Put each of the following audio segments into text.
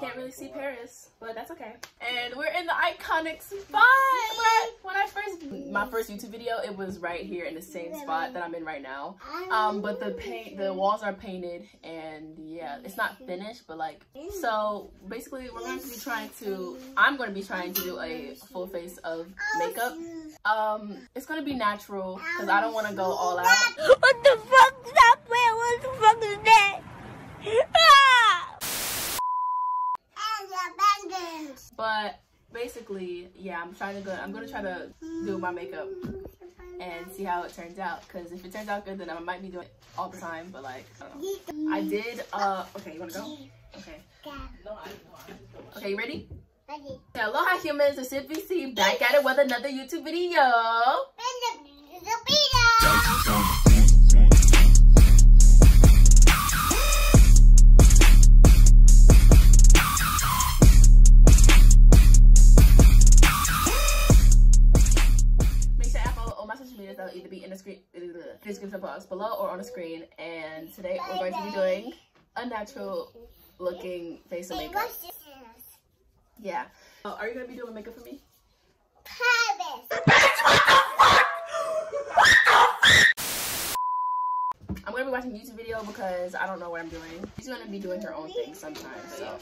Can't really see Paris, but that's okay. And we're in the iconic spot. When I first, my first YouTube video, it was right here in the same spot that I'm in right now. Um, but the paint, the walls are painted, and yeah, it's not finished, but like, so basically, we're going to be trying to. I'm going to be trying to do a full face of makeup. Um, it's gonna be natural because I don't want to go all out. What the fuck? What the fuck is that? Ah! But basically, yeah, I'm trying to go. I'm gonna try to do my makeup and see how it turns out. Cause if it turns out good, then I might be doing it all the time. But like, I. I did. Uh, okay, you wanna go? Okay. Okay, you ready? Ready. Aloha humans, it's CPC back at it with another YouTube video. On the screen. And today we're going to be doing a natural looking face and makeup. Yeah. Oh, are you gonna be doing makeup for me? I'm gonna be watching a YouTube video because I don't know what I'm doing. She's gonna be doing her own thing sometimes. So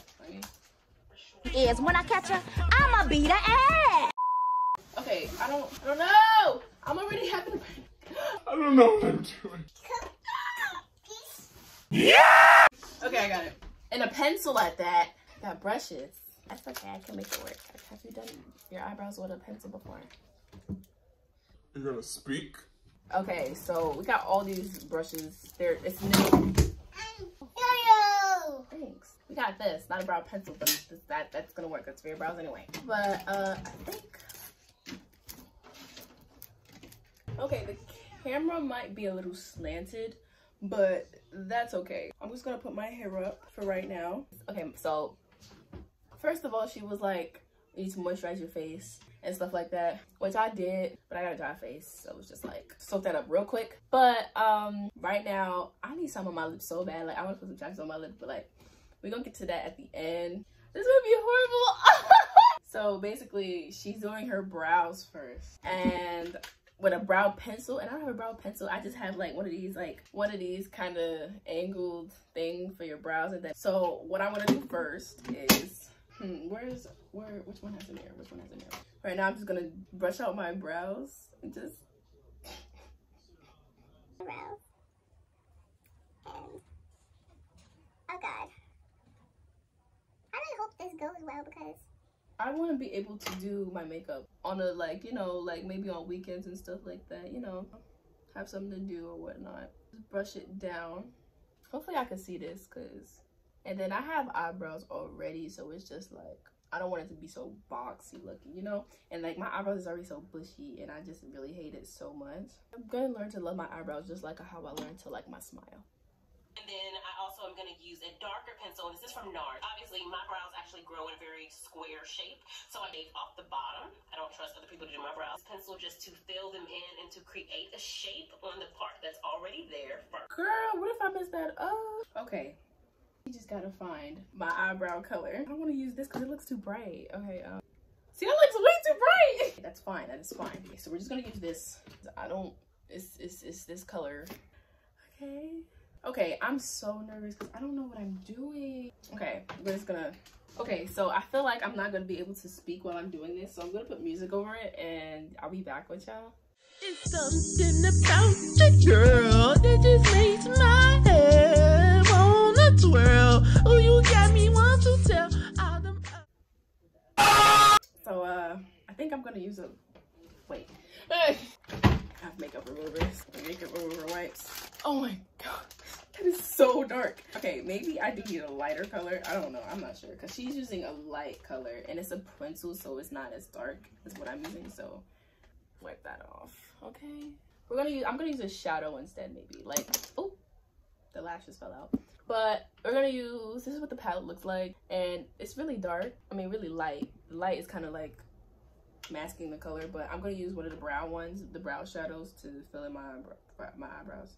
Is when I catch her, I'ma beat her ass. okay, I don't, I don't know. I'm already having. A... I don't know what I'm doing. Okay, I got it. And a pencil at that. Got brushes. That's okay. I can make it work. Have you done your eyebrows with a pencil before? You're gonna speak? Okay, so we got all these brushes. There, it's new. Thanks. We got this, not a brow pencil, but this, that that's gonna work. That's for your brows anyway. But uh, I think. Okay, the camera might be a little slanted, but that's okay. I'm just gonna put my hair up for right now. Okay, so first of all, she was like, you need to moisturize your face and stuff like that, which I did, but I got a dry face, so it was just like soak that up real quick. But um, right now, I need some on my lips so bad. Like I want to put some chocolate on my lips, but like we're gonna get to that at the end. This is gonna be horrible. so basically, she's doing her brows first, and with a brow pencil and I don't have a brow pencil. I just have like one of these like one of these kind of angled thing for your brows and then so what I want to do first is hmm, where's where which one has a mirror? Which one has a mirror? Right now I'm just gonna brush out my brows and just Oh god. I really hope this goes well because I want to be able to do my makeup on a like you know like maybe on weekends and stuff like that you know have something to do or whatnot. Just brush it down. Hopefully I can see this because and then I have eyebrows already so it's just like I don't want it to be so boxy looking you know? And like my eyebrows is already so bushy and I just really hate it so much. I'm gonna learn to love my eyebrows just like how I learned to like my smile. And then also am going to use a darker pencil, this is from NARS. Obviously, my brows actually grow in a very square shape, so I made off the bottom. I don't trust other people to do my brows. Pencil just to fill them in and to create a shape on the part that's already there first. Girl, what if I mess that up? Okay. You just gotta find my eyebrow color. I don't want to use this because it looks too bright. Okay, um, see, it looks way too bright. That's fine. That is fine. Okay, so we're just gonna use this. I don't. It's it's it's this color. Okay. Okay, I'm so nervous because I don't know what I'm doing. Okay, we're just gonna. Okay, so I feel like I'm not gonna be able to speak while I'm doing this, so I'm gonna put music over it, and I'll be back with y'all. It's something about you, girl, that just makes my head wanna twirl. Oh, you got me want to tell all them. So uh, I think I'm gonna use a wait. I have makeup removers, makeup remover wipes. Oh my god, that is so dark. Okay, maybe I do need a lighter color. I don't know. I'm not sure because she's using a light color and it's a pencil, so it's not as dark as what I'm using. So wipe that off. Okay, we're gonna use. I'm gonna use a shadow instead. Maybe like oh, the lashes fell out. But we're gonna use, this is what the palette looks like. And it's really dark. I mean, really light. The light is kind of like masking the color, but I'm gonna use one of the brown ones, the brow shadows to fill in my, my eyebrows.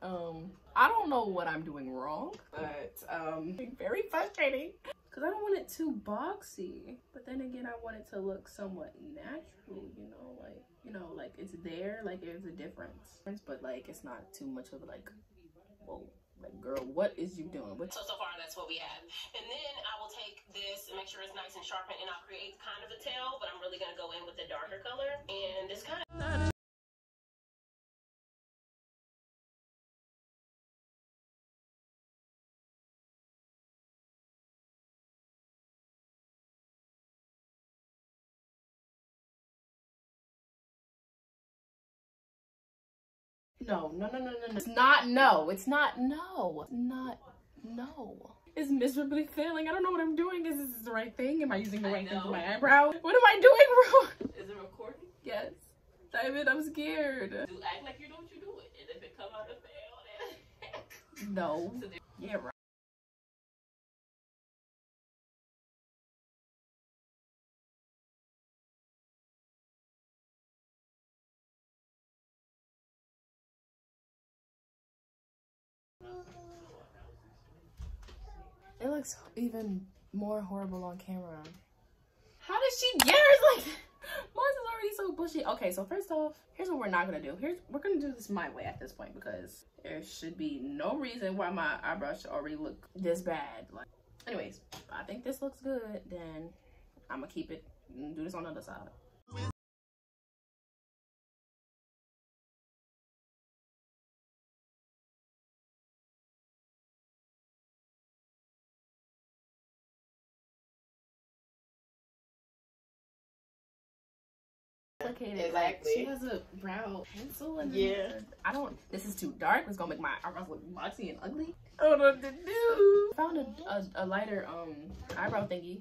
Um, I don't know what I'm doing wrong, but um, very frustrating because I don't want it too boxy. But then again, I want it to look somewhat natural. You know, like you know, like it's there, like there's a difference, but like it's not too much of like, whoa. Like, girl, what is you doing? So, so far, that's what we have. And then I will take this and make sure it's nice and sharpened, and I'll create kind of a tail, but I'm really going to go in with the darker color. And this kind of No, no, no, no, no, no. It's not no. It's not no. Not no. It's miserably failing. I don't know what I'm doing. Is this the right thing? Am I using the right thing for my eyebrow? What am I doing wrong? Is it recording? Yes. David, I'm scared. Do act like you know what you're doing. And if it come out of fail, then... No. So Yeah, right. It looks even more horrible on camera. How did she get hers like Mine's is already so bushy. Okay, so first off, here's what we're not gonna do. Here's we're gonna do this my way at this point because there should be no reason why my eyebrows should already look this bad. Like, anyways, I think this looks good. Then I'm gonna keep it and do this on the other side. Complicated. Like Exactly. she has a brow pencil and Yeah. I don't. This is too dark. It's gonna make my eyebrows look boxy and ugly. I don't know what to do. Found a, a, a lighter um eyebrow thingy.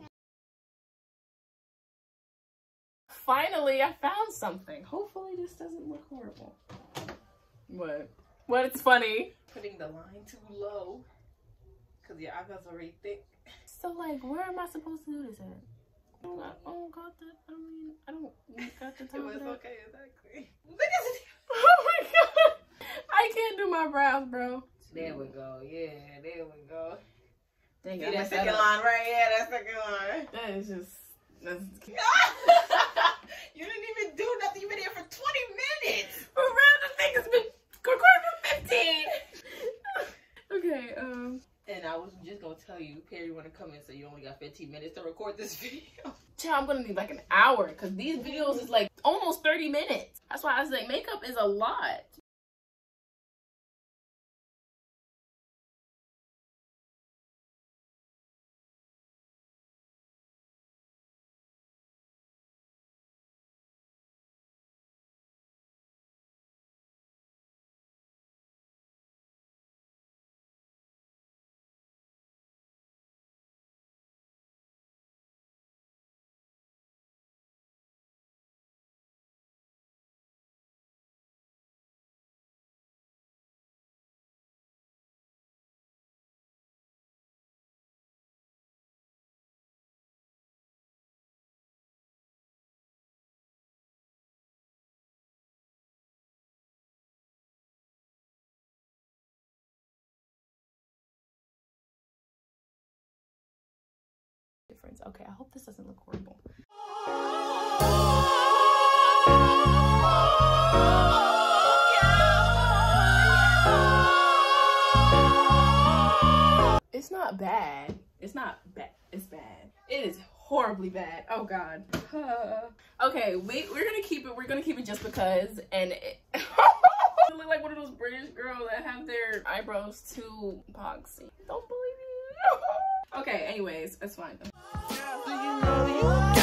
Finally, I found something. Hopefully, this doesn't look horrible. What? What? It's funny. Putting the line too low. Because your eyebrows already thick. So, like, where am I supposed to do this at? Oh, I don't, I don't got that. I mean, I don't got the time. It time. was okay, exactly. Look. Oh my god. I can't do my brows, bro. There we go. Yeah, there we go. Dang See it. I that second line right here? That second line. That is just. That's you didn't even do nothing. You've been here for 20 minutes. For real, the thing has been recording for 15. okay, um. And I was just gonna tell you, Perry, want to come in, so you only got 15 minutes to record this video. Child, I'm gonna need like an hour because these videos is like almost 30 minutes. That's why I was like, makeup is a lot. Difference. Okay, I hope this doesn't look horrible. It's not bad. It's not bad. It's bad. It is horribly bad. Oh god. okay, we we're gonna keep it. We're gonna keep it just because. And it, look like one of those British girls that have their eyebrows too boxy. Don't believe me. okay. Anyways, it's fine.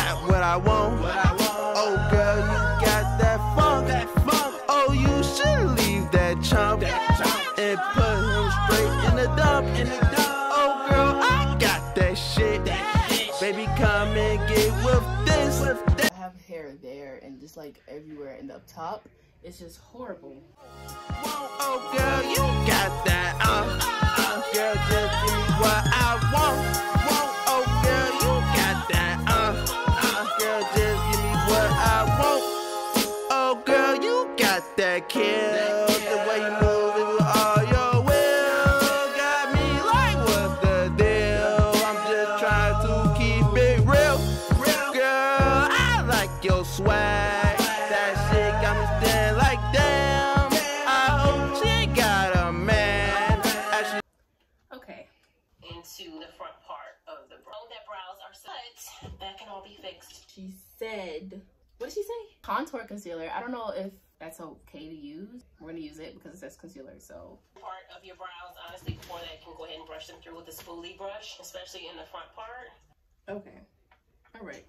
Got what I want. Oh, girl, you got that funk. Oh, you should leave that chump and put him straight in the dump. Oh, girl, I got that shit. Baby, come and get with this. I have hair there and just like everywhere and up top. It's just horrible. Oh, girl, you got that. Uh, uh, girl, just give me what I want. Oh, that kill. The way you move it with all your will got me like, what's the deal? I'm just trying to keep it real. Girl, I like your swag. That shit got me like damn. I hope she got a man. Actually okay. Into the front part of the brow. That brows are set. That can all be fixed. She said. What did she say? Contour concealer. I don't know if okay to use. We're gonna use it because it says concealer, so. Part of your brows, honestly, before that, you can go ahead and brush them through with a spoolie brush, especially in the front part. Okay. All right.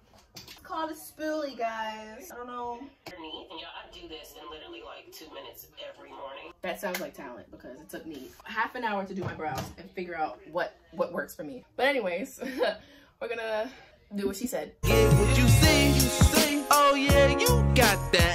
Call it spoolie, guys. I don't know. Underneath, and y'all, I do this in literally like two minutes every morning. That sounds like talent because it took me half an hour to do my brows and figure out what what works for me. But anyways, we're gonna do what she said. Get what you see, you see. Oh yeah, you got that,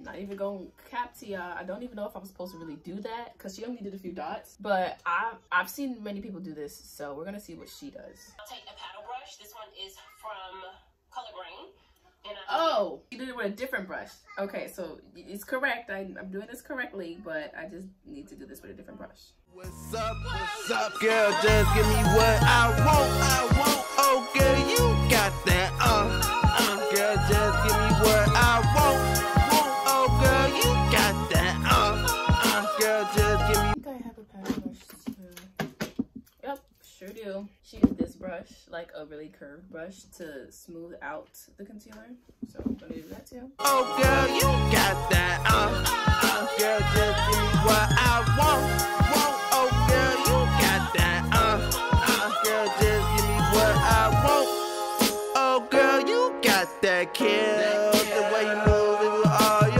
Not even gonna cap to y'all. I don't even know if I'm supposed to really do that because she only did a few dots. But I've I've seen many people do this, so we're gonna see what she does. I'll take a paddle brush. This one is from Color Green. Oh, you did it with a different brush. Okay, so it's correct. I, I'm doing this correctly, but I just need to do this with a different brush. What's up? What's up, girl? Just give me what I want. I want. Oh, girl, you got that. Uh, uh, girl, just give me what I want. Want. Oh, girl, you got that. Uh, uh, girl, just give me. I think I have a paddle brush too. Yep, sure do. She used this brush, like a really curved brush, to smooth out the concealer. So I'm gonna do that too. Oh, girl, you got that. Uh, uh, girl, just give me what I want. Want. Oh, girl, you got that. Uh, uh, girl, just give me what I want. Oh, girl, you got that kill. The way you move it with all your.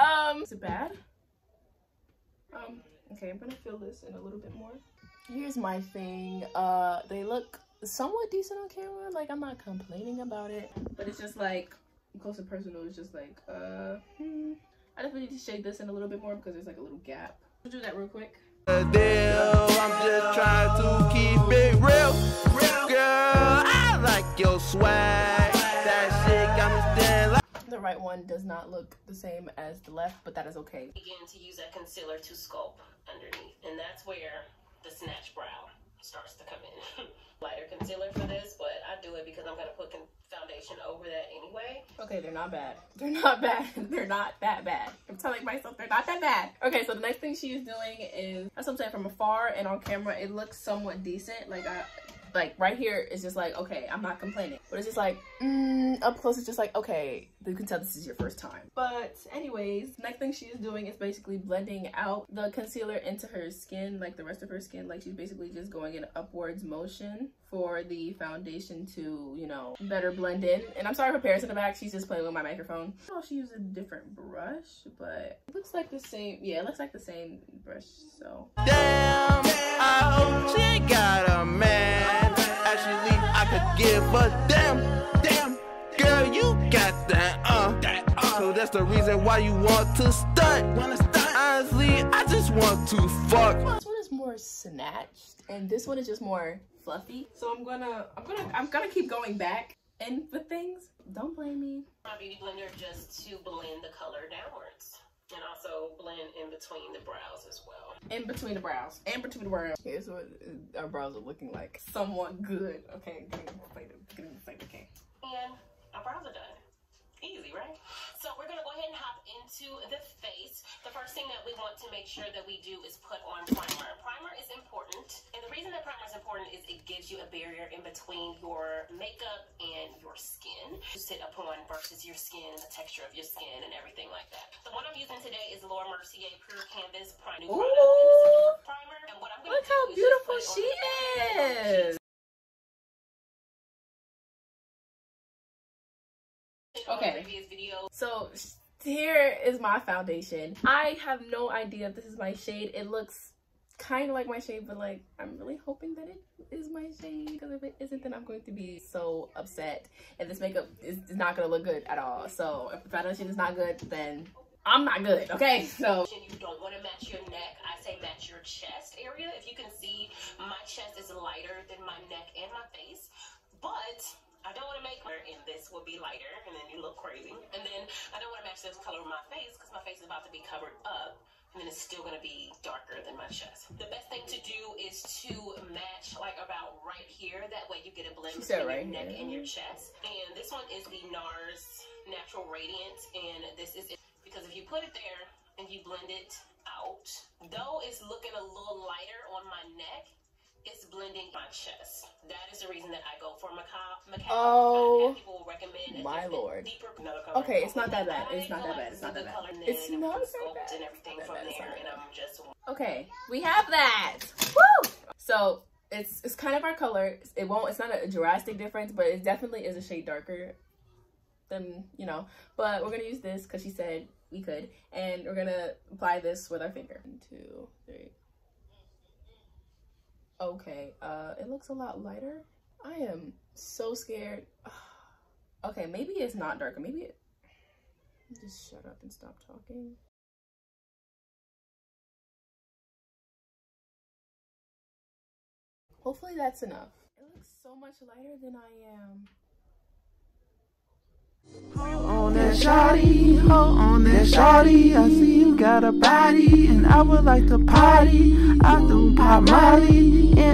um, is it bad? Um, okay, I'm gonna fill this in a little bit more. Here's my thing. Uh, they look somewhat decent on camera. Like I'm not complaining about it, but it's just like close and personal. It's just like, uh, hmm. I definitely need to shade this in a little bit more because there's like a little gap. We'll do that real quick. deal. I'm just trying to keep it real. Real girl, I like your swag. That shit got me standing like. The right one does not look the same as the left, but that is okay. begin to use that concealer to sculpt underneath. And that's where the snatch brow starts to come in. Lighter concealer for this, but I do it because I'm going to put foundation over that anyway. Okay, they're not bad. They're not bad. they're not that bad. I'm telling myself they're not that bad. Okay, so the next thing she is doing is that's what I'm saying from afar and on camera it looks somewhat decent. Like I like right here is just like okay, I'm not complaining. But it's just like mm, up close it's just like okay, you can tell this is your first time. But anyways, next thing she is doing is basically blending out the concealer into her skin, like the rest of her skin. Like she's basically just going in upwards motion for the foundation to, you know, better blend in. And I'm sorry for Paris in the back. She's just playing with my microphone. Oh, she used a different brush, but it looks like the same. Yeah, it looks like the same brush. So Damn, I she got a man. Actually, I could give a damn. Damn, girl, you so that's the reason why you want to stunt. Honestly, I just want to fuck. this one is more snatched, and this one is just more fluffy. So I'm gonna, I'm gonna, I'm gonna keep going back in with things. Don't blame me. My beauty blender just to blend the color downwards. And also blend in between the brows as well. in between the brows and between the brows. Here's what our brows are looking like. Somewhat good. Okay, getting excited. Getting excited. Okay. And our brows are done. Easy, right? So we're gonna go ahead and hop into the face. The first thing that we want to make sure that we do is put on primer. Primer is important, and the reason that primer is important is it gives you a barrier in between your makeup and your skin to sit upon versus your skin and the texture of your skin and everything like that. The one I'm using today is Laura Mercier Pure Canvas Primer. New product, and this is a primer. And what I'm gonna Look do how is beautiful put it on she is. Okay. Previous video. So here is my foundation. I have no idea if this is my shade. It looks kind of like my shade, but like I'm really hoping that it is my shade because if it isn't, then I'm going to be so upset. And this makeup is, is not going to look good at all. So if the foundation is not good, then I'm not good. Okay, so you don't want to match your neck, I say match your chest area. If you can see, my chest is lighter than my neck and my face, but I don't want to make her, and this will be lighter, and then you look crazy. And then I don't want to match this color with my face because my face is about to be covered up. And then it's still gonna be darker than my chest. The best thing to do is to match like about right here. That way you get a blend between right your neck here. and your chest. And this one is the NARS Natural Radiant, and this is it. because if you put it there and you blend it out, though it's looking a little lighter on my neck, it's blending my chest. That is the reason that I go for macabre. macabre. Oh, people recommend my lord. Deeper, color. Okay, it's not that bad. It's not that bad. It's not that bad. It's not that bad. and everything from bad. It's there, and I'm just Okay, we have that. Woo! So it's it's kind of our color. It won't. It's not a drastic difference, but it definitely is a shade darker than you know. But we're gonna use this because she said we could, and we're gonna apply this with our finger. One, two, three. Okay, uh, it looks a lot lighter. I am so scared. Okay, maybe it's not darker. Maybe it. Just shut up and stop talking. Hopefully that's enough. It looks so much lighter than I am. on that shawty, ho on that shawty. I see you got a body, and I would like to party. I do pop Molly,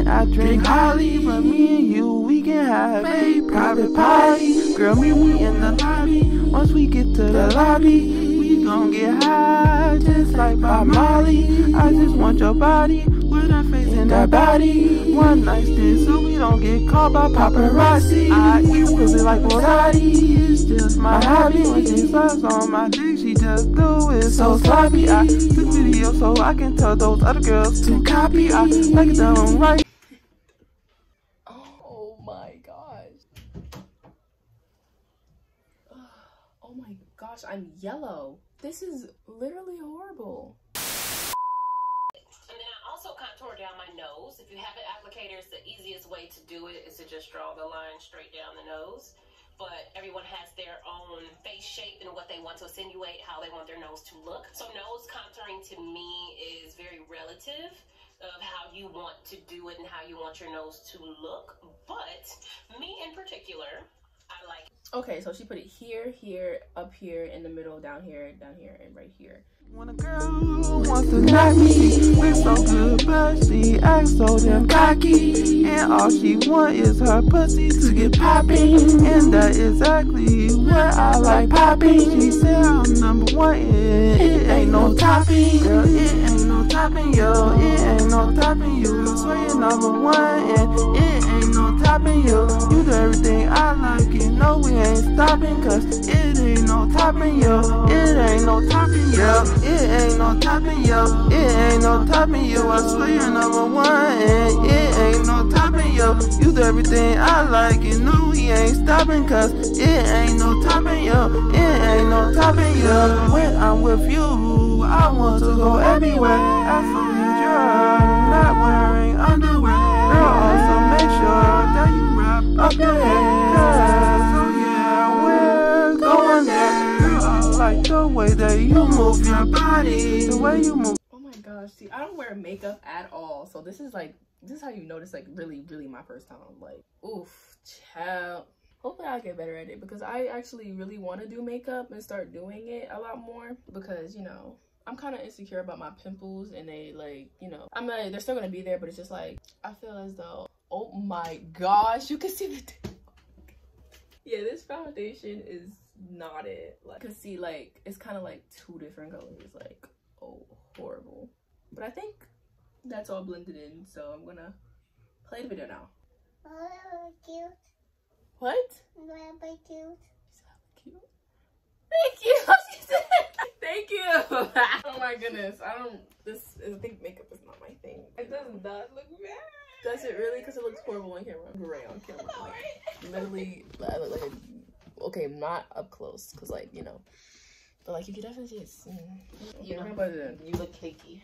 I drink Holly. But me and you, we can have a private party. Girl, meet me in the lobby. Once we get to the lobby, we gon' get high, just like Bob Molly. I just want your body, with that face and that body. One night stand, so we don't get caught by paparazzi. I eat pussy like Rodati. It's just my hobby. When she sucks on my dick, she just do it so sloppy. I took video so I can tell those other girls to copy. I like it done right. Oh my gosh. Oh my gosh, I'm yellow. This is literally horrible. And then I also contour down my nose. If you have an applicator, it's the easiest way to do it is to just draw the line straight down the nose. But everyone has their own face shape and what they want to insinuate, how they want their nose to look. So nose contouring to me is very relative of how you want to do it and how you want your nose to look. But me in particular, I like Okay, so she put it here, here, up here, in the middle, down here, down here, and right here. When a girl wants to knock me, we're so good, but she acts so damn cocky. And all she want is her pussy to get popping. And that is exactly what I like popping. She said I'm number one, and it ain't no topping. Girl, it ain't no topping, yo. It ain't no topping you. Swear you're number one, and it ain't no topping you. You do everything I like, know we ain't stopping, cause it ain't no topping, yo. It ain't no topping, yo. It ain't no topping, yo. It ain't no topping, yo. I swear you're number one, and it ain't no topping, yo. You do everything I like, you know we ain't stopping, cause it ain't no topping, yo. It ain't no topping, yo. When I'm with you, I want to go everywhere. Long as you're not wearing underwear, girl, also make sure that you wrap up your hair. Like the way that you move your body, the way you move. Oh my gosh, see, I don't wear makeup at all, so this is like, this is how you notice, like, really, really my first time. Like, oof, child. Hopefully I'll get better at it because I actually really want to do makeup and start doing it a lot more because, you know, I'm kind of insecure about my pimples and they like, you know, I'm like, they're still going to be there, but it's just like, I feel as though, oh my gosh, you can see the, yeah, this foundation is not it. Like, you can see like, it's kind of like two different colors, like, oh, horrible. But I think that's all blended in, so I'm gonna play the video now. Oh, cute. What? Very cute. Cute. Thank you. She said, Thank you. oh my goodness. I don't. This. I think makeup is not my thing. It does not look bad. Does it really? Because it looks horrible on camera. Gray on camera. Like, literally, I look like a. Okay, not up close, cause like you know, but like you can definitely see it's. Mm, you know, but You look cakey.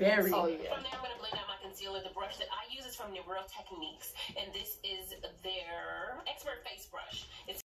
Very. Oh, yeah. From there, I'm going to blend out my concealer. The brush that I use is from Real Techniques, and this is their Expert Face Brush. It's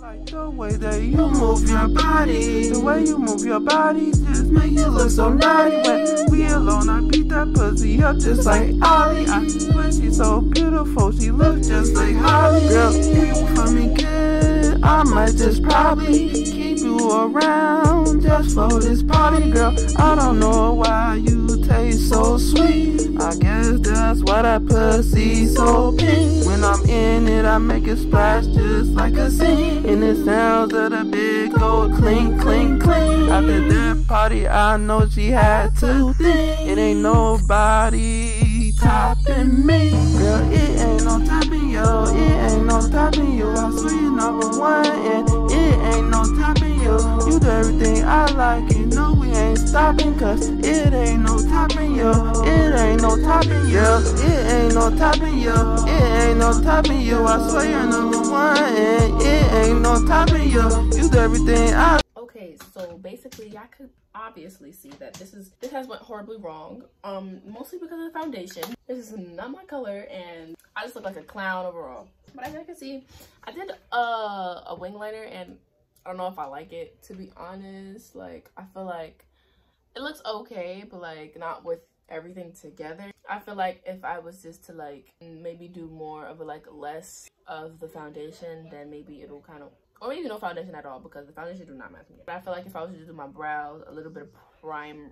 Like the way that you move your body, the way you move your body just make you look so naughty. When we alone, I beat that pussy up just like Ollie. I swear she's so beautiful, she looks just like Holly. Girl, you for me, kid, I might just probably you around just for this party, girl. I don't know why you taste so sweet. I guess that's why that pussy so pink. When I'm in it, I make it splash just like a scene. And it sounds of the big gold clink, clink, clink. After that party, I know she had to think. It ain't nobody topping me. Girl, it ain't no topping you. It ain't no topping you. I swear you're number one. And it ain't no topping you. You do everything I like. You know we ain't stopping. Cause it ain't no topping you. It ain't no topping you. It ain't no topping you. It ain't no topping you. I swear you're number one. And it ain't no topping you. You do everything I basically I could obviously see that this is this has went horribly wrong. Um, mostly because of the foundation. This is not my color and I just look like a clown overall. But as I can see, I did uh, a wing liner and I don't know if I like it to be honest. Like I feel like it looks okay, but like not with everything together. I feel like if I was just to like maybe do more of a like less of the foundation, then maybe it'll kind of or maybe no foundation at all because the foundation do not match me. But I feel like if I was to do my brows, a little bit of prime,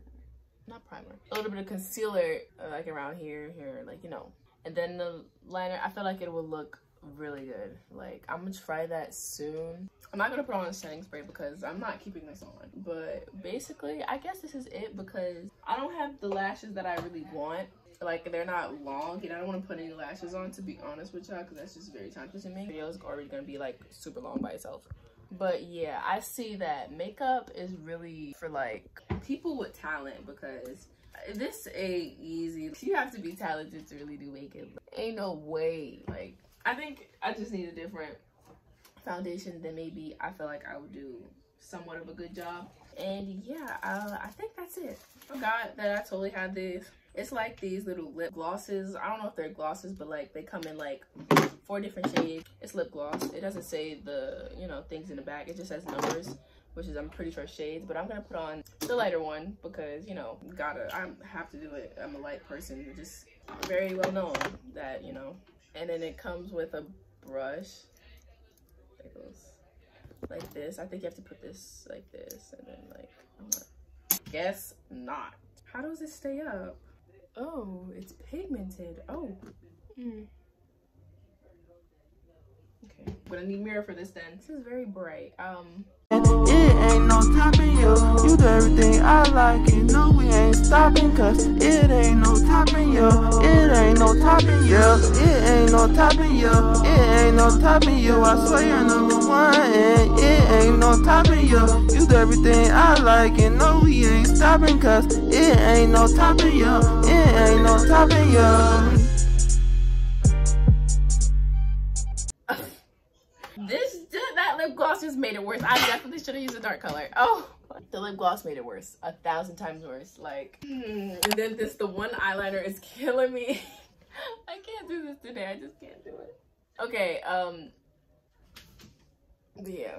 not primer, a little bit of concealer uh, like around here, here, like you know, and then the liner, I feel like it will look really good. Like I'm gonna try that soon. I'm not gonna put on a setting spray because I'm not keeping this on. But basically, I guess this is it because I don't have the lashes that I really want like they're not long and I don't want to put any lashes on to be honest with y'all because that's just very time consuming. Video is already gonna be like super long by itself. But yeah, I see that makeup is really for like people with talent because this ain't easy. You have to be talented to really do makeup. Ain't no way. Like I think I just need a different foundation then maybe I feel like I would do somewhat of a good job. And yeah, uh, I think that's it. i Forgot that I totally had this it's like these little lip glosses. I don't know if they're glosses, but like they come in like four different shades. It's lip gloss. It doesn't say the, you know, things in the back. It just says numbers, which is I'm pretty sure shades. But I'm going to put on the lighter one because, you know, gotta, I have to do it. I'm a light person. Just very well known that, you know. And then it comes with a brush. It goes like this. I think you have to put this like this and then like, guess not. How does it stay up? Oh, it's pigmented. Oh. Mm. Okay. I'm gonna need mirror for this then. This is very bright. Um. Ain't no topping you. You do everything I like. You know we ain't stopping. Cause it ain't no topping you. It ain't no topping you. It ain't no topping you. It ain't no topping you. I swear you're number one. And it ain't no topping you. You do everything I like. You know we ain't stopping. Cause it ain't no topping you. It ain't no topping you. Should have used a dark color. Oh, the lip gloss made it worse. A thousand times worse. Like, mm. and then this, the one eyeliner is killing me. I can't do this today. I just can't do it. Okay, um, yeah.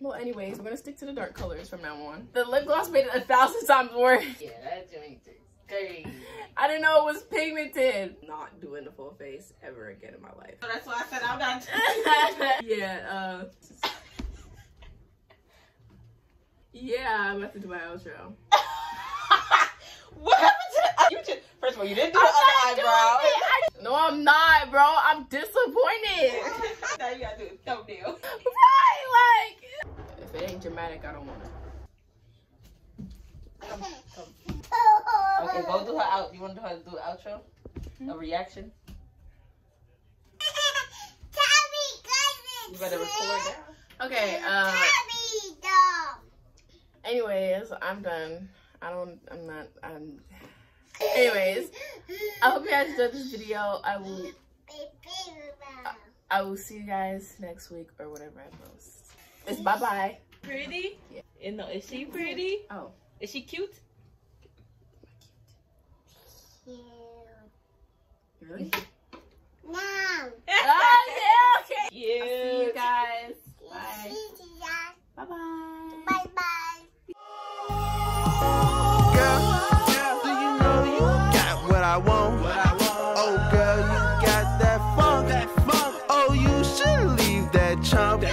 Well, anyways, we're gonna stick to the dark colors from now on. The lip gloss made it a thousand times worse. Yeah, that joint is crazy. I didn't know it was pigmented. Not doing the full face ever again in my life. So that's why I said I'm not. yeah, uh. Yeah, I'm about to do my outro. what happened to the, you just, First of all, you didn't do the I'm other eyebrow. No, I'm not, bro. I'm disappointed. now you gotta do a thumbnail. right, like. If it ain't dramatic, I don't want it. Come, come. Okay, go do her out. You want to do her do an outro? A reaction? You better record that. Okay, uh. Anyways, I'm done. I don't, I'm not, I'm, anyways, I hope you guys enjoyed this video. I will, I will see you guys next week or whatever I post. It's bye-bye. Pretty? Yeah. You know, is she pretty? Oh. Is she cute? Cute. Really? No. oh, yeah, okay. Cute. I'll see you guys. Bye. Bye-bye. child.